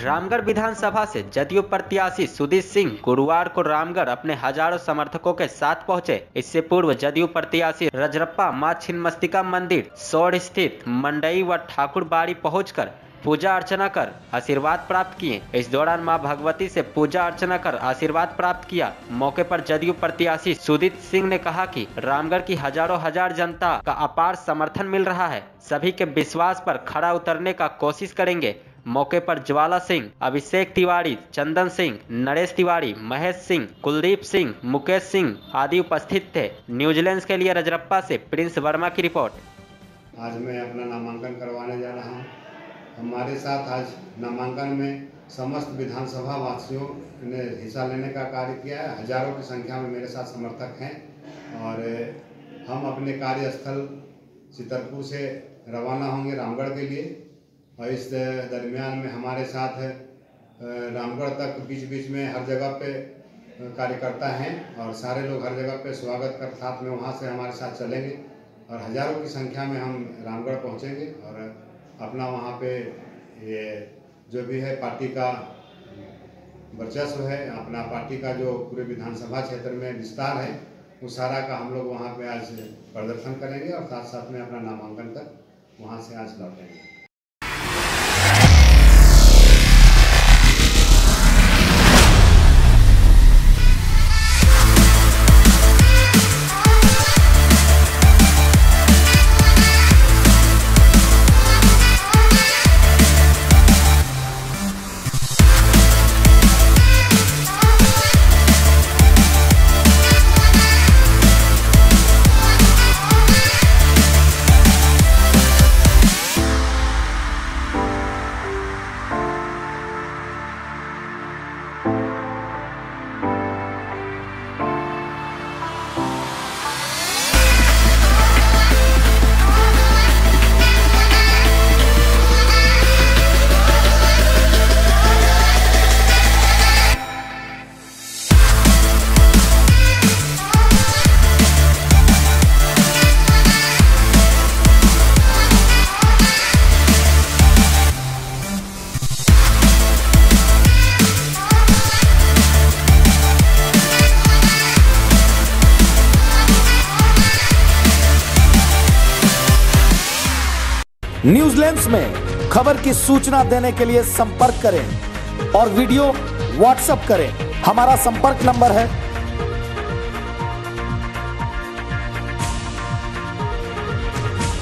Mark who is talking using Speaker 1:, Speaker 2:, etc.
Speaker 1: रामगढ़ विधानसभा से जदयू प्रत्याशी सुदीप सिंह गुरुवार को रामगढ़ अपने हज़ारों समर्थकों के साथ पहुँचे। इससे पूर्व जदयू प्रत्याशी रजरप्पा माँ छिन्नमस्तिका मंदिर, सौर स्थित मंडई व ठाकुर बाड़ी पहुंचकर पूजा अर्चना कर आशीर्वाद प्राप्त किए। इस दौरान माँ भगवती से पूजा अर्चना कर आशीर्वाद प्राप्त किया। मौके पर जदयू प्रत्याशी सुदीप सिंह ने कहा कि रामगढ़ की हज़ारों हज़ार जनता का अपार समर्थन मिल रहा है। सभी के विश्वास पर खड़ा उतरने का कोशिश करेंगे। मौके पर ज्वाला सिंह, अभिषेक तिवारी, चंदन सिंह, नरेश तिवारी, महेश सिंह, कुलदीप सिंह, मुकेश सिंह आदि उपस्थित थे। न्यूजीलैंड के लिए रजरप्पा से प्रिंस वर्मा की रिपोर्ट।
Speaker 2: आज मैं अपना नामांकन करवाने जा रहा हूँ। हमारे साथ आज नामांकन में समस्त विधानसभा वासियों ने हिस्सा लेने का कार्य किया है। हज़ारों की संख्या में मेरे साथ समर्थक हैं और हम अपने कार्यस्थल चितरपुर से रवाना होंगे रामगढ़ के लिए। और इस दरमियान में हमारे साथ रामगढ़ तक बीच बीच में हर जगह पे कार्यकर्ता हैं और सारे लोग हर जगह पे स्वागत कर साथ में वहाँ से हमारे साथ चलेंगे और हज़ारों की संख्या में हम रामगढ़ पहुँचेंगे और अपना वहाँ पे ये जो भी है पार्टी का वर्चस्व है, अपना पार्टी का जो पूरे विधानसभा क्षेत्र में विस्तार है उस सारा का हम लोग वहाँ पे आज प्रदर्शन करेंगे और साथ साथ में अपना नामांकन कर वहाँ से आज लौटेंगे।
Speaker 3: न्यूजीलैंड में खबर की सूचना देने के लिए संपर्क करें और वीडियो व्हाट्सएप करें। हमारा संपर्क नंबर है